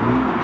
mm mm-hmm. you.